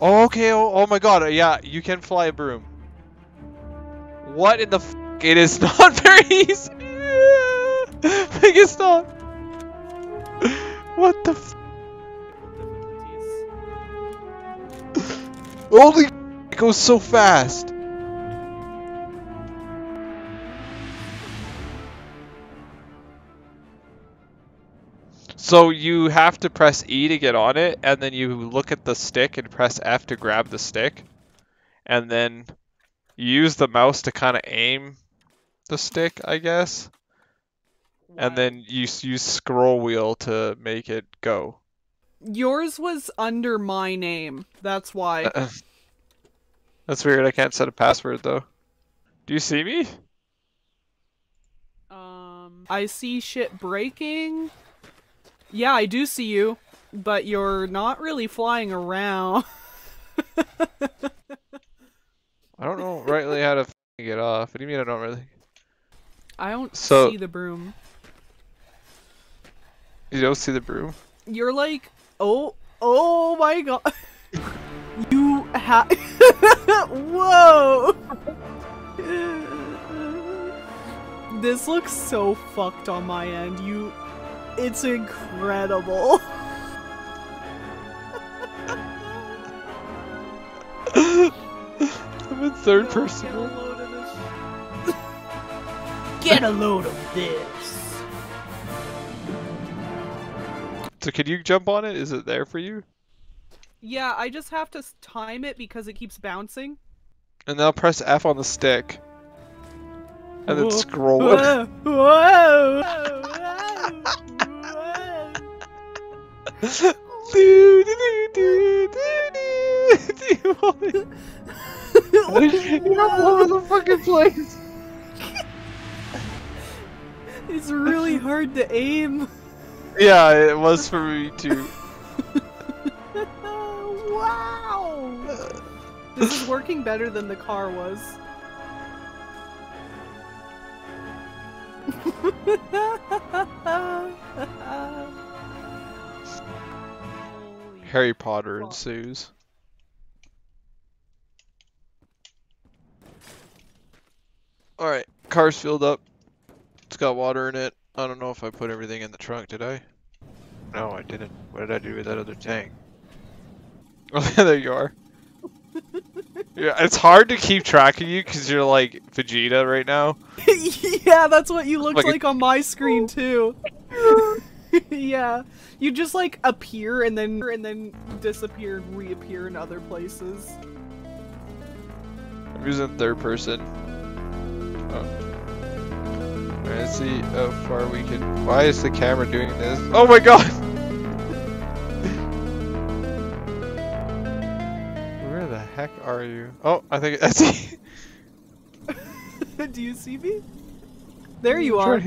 Oh, okay. Oh, oh my god. Yeah, you can fly a broom. What in the f It is not very easy. Make it stop. What the f Holy it goes so fast. So you have to press E to get on it, and then you look at the stick and press F to grab the stick, and then you use the mouse to kind of aim the stick, I guess, and then you use scroll wheel to make it go. Yours was under my name. That's why. That's weird. I can't set a password though. Do you see me? Um, I see shit breaking. Yeah, I do see you, but you're not really flying around. I don't know rightly how to get off. What do you mean I don't really? I don't So- see the broom. You don't see the broom? You're like, oh, oh my god. you ha- Whoa! this looks so fucked on my end. You. It's incredible. I'm in third person. Get a load of this. Get a load of this. So can you jump on it? Is it there for you? Yeah, I just have to time it because it keeps bouncing. And then I'll press F on the stick. And then Whoa. scroll. Whoa! Whoa! You're all over the fucking place. It's really hard to aim. Yeah, it was for me too. wow! This is working better than the car was. Harry Potter fuck. ensues. Alright, car's filled up. It's got water in it. I don't know if I put everything in the trunk, did I? No, I didn't. What did I do with that other tank? Oh, there you are. yeah, it's hard to keep track of you because you're like Vegeta right now. yeah, that's what you looked Like a- like on my screen too. yeah, you just like appear and then and then disappear and reappear in other places. I'm using third person. Oh. Alright, let's see how far we can. Why is the camera doing this? Oh my god! Where the heck are you? Oh, I think I see. Do you see me? There you are.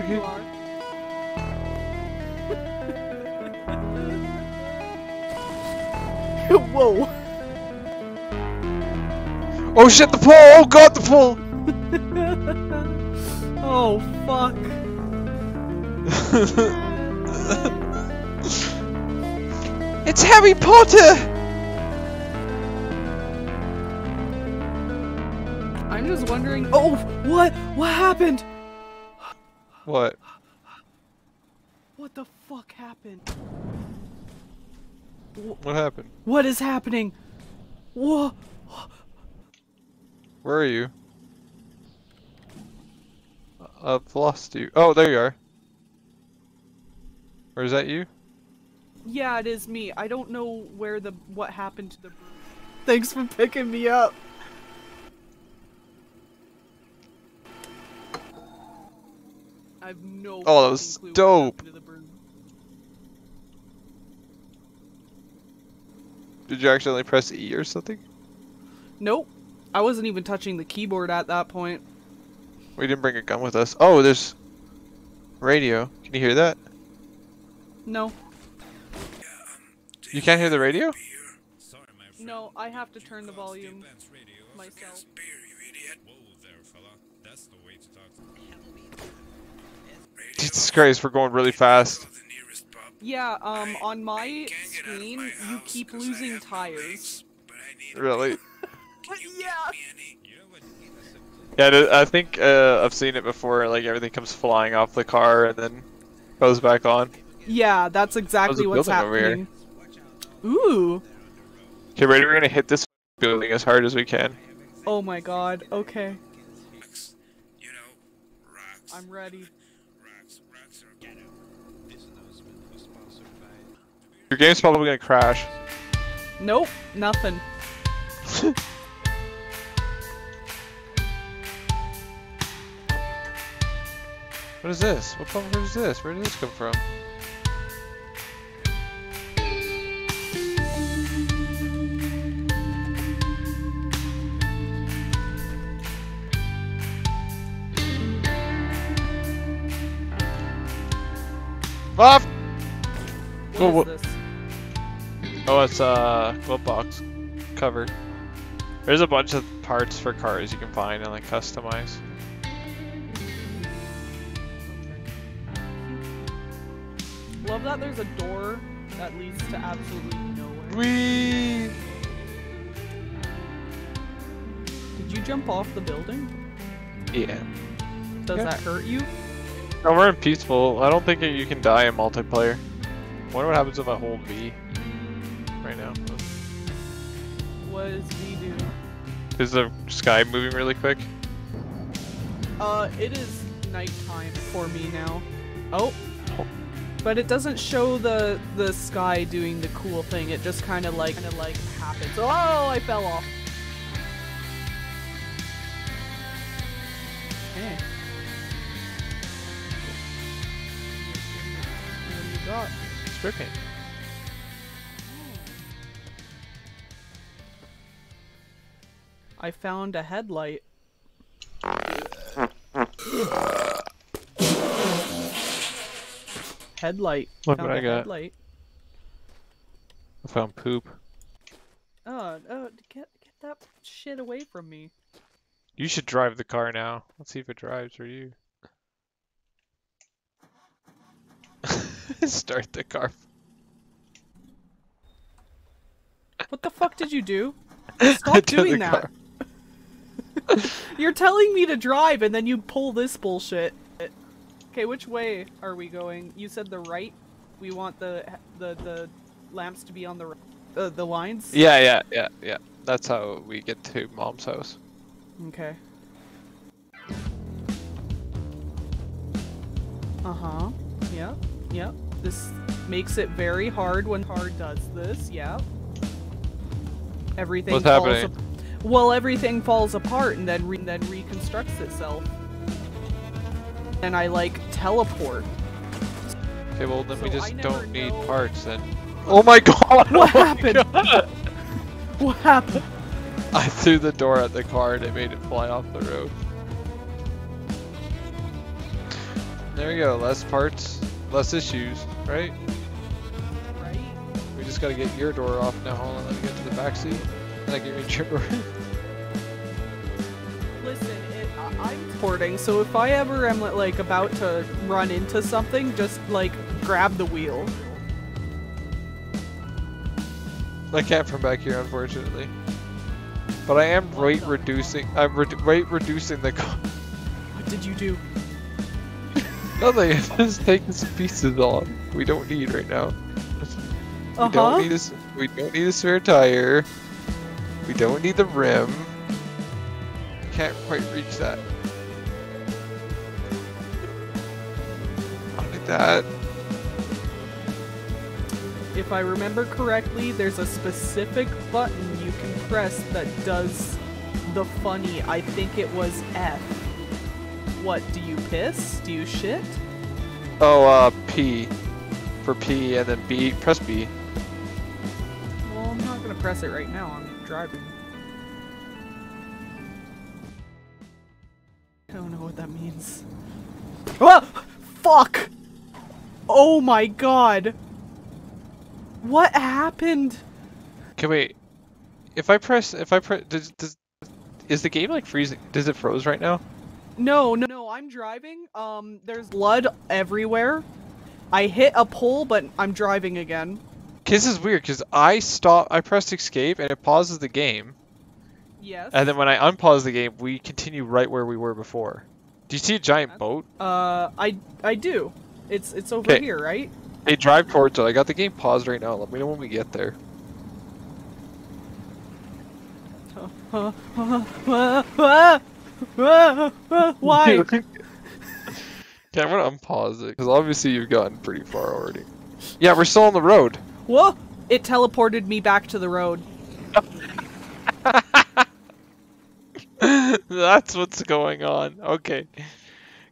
To hit. there hit- you are. Whoa! Oh shit! The pole! Oh god! The pole! oh fuck! it's Harry Potter! I'm just wondering. Oh, what? What happened? What? What the fuck happened? What happened? What is happening? Whoa! Where are you? Uh, I've lost you. Oh, there you are. Or is that you? Yeah, it is me. I don't know where the what happened to the. Thanks for picking me up. I've no. Oh, that was fucking clue what dope. happened to the broom. Did you accidentally press E or something? Nope. I wasn't even touching the keyboard at that point. We didn't bring a gun with us. Oh, there's radio. Can you hear that? No. You can't hear the radio? Sorry, my friend. No, I have to turn the volume myself. To talk. Jesus Christ, we're going really fast. Go to the nearest pub. Yeah, um, on my can't get out of screen, my you house keep 'cause I losing tires. legs, but I need a Really? ride. Can you Yeah. get me any? Yeah, I think uh, I've seen it before. Like everything comes flying off the car and then goes back on. Yeah, that's exactly a what's building over here. happening. Ooh. Okay, ready? We're gonna hit this building as hard as we can. Oh my god. Okay. Rocks. You know, rocks. I'm ready. Your game's probably gonna crash. Nope, nothing. What is this? What bumper is this? Where did this come from? Off! What Well, is this? Oh, it's uh, a glove box cover. There's a bunch of parts for cars you can find and like customize. Love that there's a door that leads to absolutely nowhere. Whee! Did you jump off the building? Yeah. Does Yeah. that hurt you? No, we're in peaceful. I don't think you can die in multiplayer. wonder what happens if I hold V right now. What does he do? Is the sky moving really quick? Uh, it is nighttime for me now. Oh. But it doesn't show the the sky doing the cool thing. It just kind of like kind of like happens. Oh, I fell off. Okay. What do got? Spray paint. Oh. I found a headlight. Headlight. Look Found what I got. Headlight. I found poop. Oh, oh, get get that shit away from me. You should drive the car now. Let's see if it drives for you. Start the car. What the fuck did you do? Stop doing that. You're telling me to drive and then you pull this bullshit. Okay, which way are we going? You said the right. We want the the the lamps to be on the uh, the lines. Yeah, yeah, yeah, yeah. That's how we get to mom's house. Okay. Uh huh. Yep. Yep. This makes it very hard when hard does this. Yep. Everything What's falls happening? well, everything falls apart and then re- then reconstructs itself. And I like teleport. Okay, well then we So I just don't need know- parts then. Oh my god! What oh happened? God. What happened? I threw the door at the car and it made it fly off the road. There we go, less parts, less issues, right? Right. We just gotta get your door off now. Hold on, let me get to the back seat. And I can reach your door. Listen, it, I- I'm porting, so if I ever am like about to run into something, just like grab the wheel. I can't from back here, unfortunately. But I am rate reducing. I'm re rate reducing the. What did you do? Nothing. Just taking some pieces off. We don't need right now. We Uh don't need a. We don't need a spare tire. We don't need the rim. Can't quite reach that. Not like that. If I remember correctly, there's a specific button you can press that does the funny. I think it was F. What, do you piss? Do you shit? Oh, uh, P. For P and then B. Press B. Well, I'm not gonna press it right now. I'm driving. I don't know what that means. Ah! Fuck! Oh my god! What happened? Okay, wait. If I press, if I press, does, does, is the game like freezing? Does it froze right now? No, no, no, I'm driving. Um, there's blood everywhere. I hit a pole, but I'm driving again. This is weird because I stop, I pressed escape and it pauses the game, Yes. and then when I unpause the game, we continue right where we were before. Do you see a giant boat? Uh, I I do. It's it's over 'Kay. here, right? Hey, drive towards it. I got the game paused right now. Let me know when we get there. Why? Okay, I'm gonna unpause it because obviously you've gotten pretty far already. Yeah, we're still on the road. Whoa! It teleported me back to the road. That's what's going on. Okay.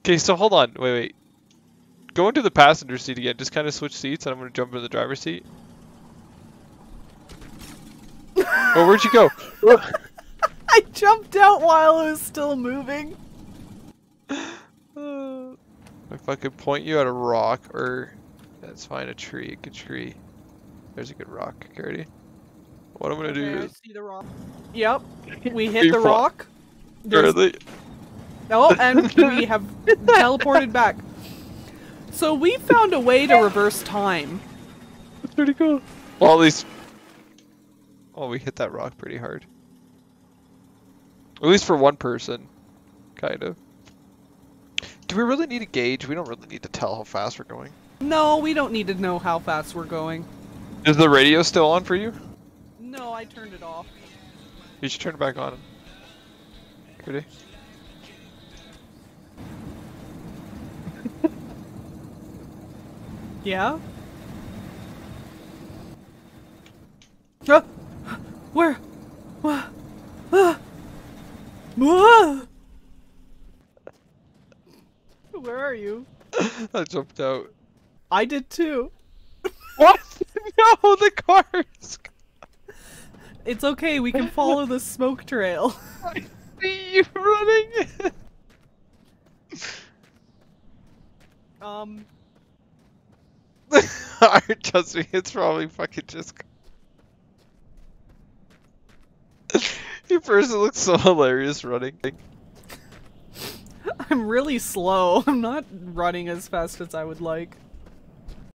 Okay, so hold on. Wait, wait. Go into the passenger seat again. Just kind of switch seats, and I'm gonna jump into the driver's seat. oh, where'd you go? I jumped out while it was still moving. If I could point you at a rock, or let's find a tree. A good tree. There's a good rock, Cardi. What I'm gonna do I is see the rock. Yep. We hit the rock. There's Cardi- Oh, and we have teleported back. So we found a way to reverse time. That's pretty cool. Well, at least. Oh, we hit that rock pretty hard. At least for one person. Kind of. Do we really need a gauge? We don't really need to tell how fast we're going. No, we don't need to know how fast we're going. Is the radio still on for you? No, I turned it off. You should turn it back on. Ready? Yeah? Ah! Where? Wha- ah! Where are you? I jumped out. I did too. What? no, the cars! It's okay, we can follow the smoke trail. I see you running! Um, Trust me, it's probably fucking just. Your person looks so hilarious running. I'm really slow. I'm not running as fast as I would like.